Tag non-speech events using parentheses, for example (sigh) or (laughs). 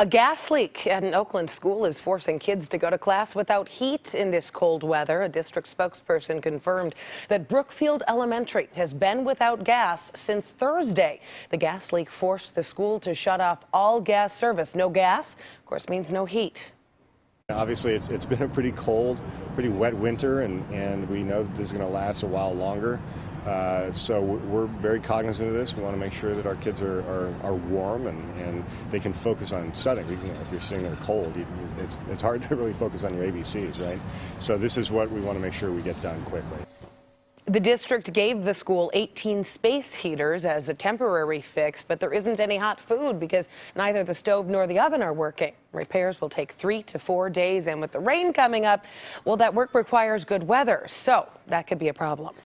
A gas leak at an Oakland school is forcing kids to go to class without heat in this cold weather. A district spokesperson confirmed that Brookfield Elementary has been without gas since Thursday. The gas leak forced the school to shut off all gas service. No gas, of course, means no heat. Obviously, it's, it's (laughs) been a pretty cold, pretty wet winter, and, and we know that this is going to last a while longer. Uh, so we're very cognizant of this. We want to make sure that our kids are, are, are warm and, and they can focus on studying. You know, if you're sitting there cold, you, it's, it's hard (laughs) to really focus on your ABCs, right? So this is what we want to make sure we get done quickly. The district gave the school 18 space heaters as a temporary fix, but there isn't any hot food because neither the stove nor the oven are working. Repairs will take three to four days, and with the rain coming up, well, that work requires good weather, so that could be a problem.